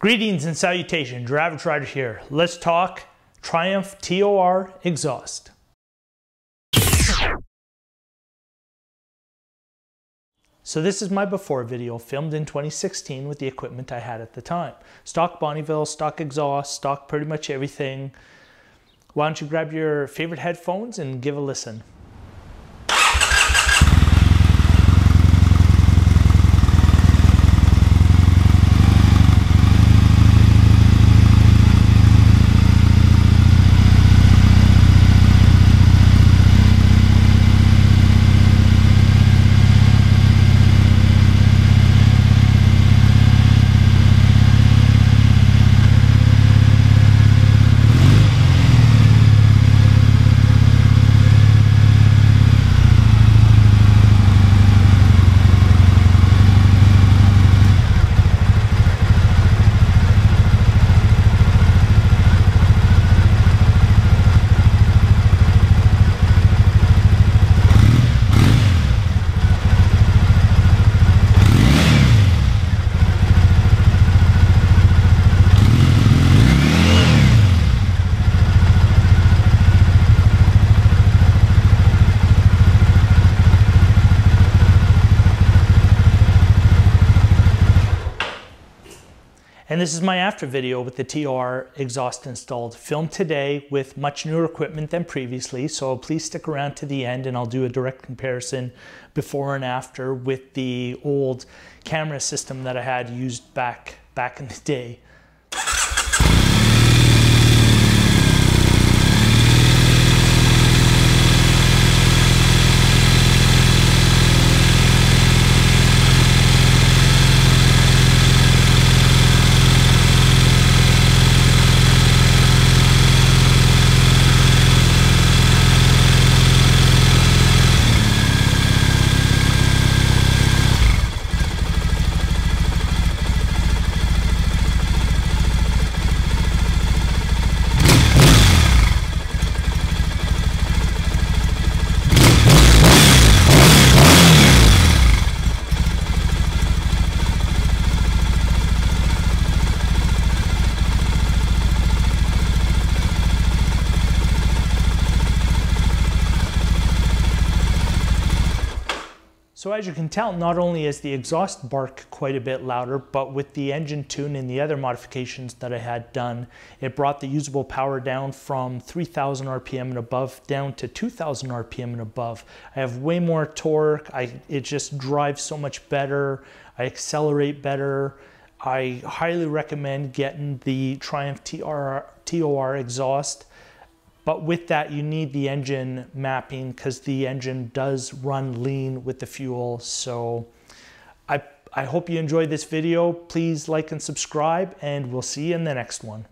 Greetings and salutations, Ravage Rider here. Let's talk Triumph TOR exhaust. So this is my before video filmed in 2016 with the equipment I had at the time. Stock Bonneville, stock exhaust, stock pretty much everything. Why don't you grab your favorite headphones and give a listen. And this is my after video with the TR exhaust installed, filmed today with much newer equipment than previously. So please stick around to the end and I'll do a direct comparison before and after with the old camera system that I had used back, back in the day. So as you can tell, not only is the exhaust bark quite a bit louder, but with the engine tune and the other modifications that I had done, it brought the usable power down from 3000 RPM and above down to 2000 RPM and above. I have way more torque. I, it just drives so much better. I accelerate better. I highly recommend getting the Triumph TR, TOR exhaust. But with that, you need the engine mapping because the engine does run lean with the fuel. So I, I hope you enjoyed this video. Please like and subscribe and we'll see you in the next one.